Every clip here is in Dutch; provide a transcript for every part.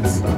Thanks.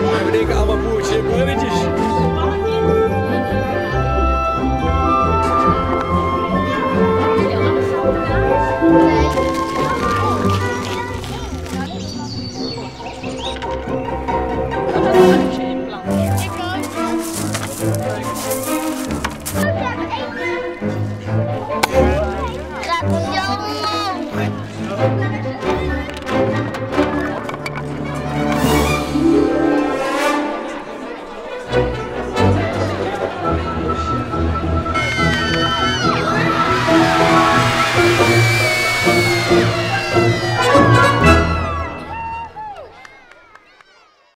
Wij bedenken allemaal poertjes, en breuntjes. Ik.